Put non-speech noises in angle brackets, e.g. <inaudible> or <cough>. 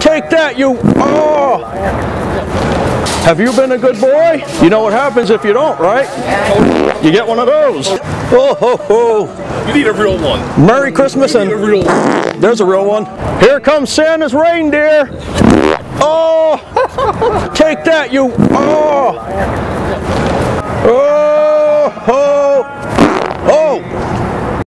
Take that, you. Oh. Have you been a good boy? You know what happens if you don't, right? You get one of those. Oh ho ho. You need a real one. Merry Christmas and a real one. there's a real one. Here comes Santa's reindeer. Oh. <laughs> Take that, you. Oh.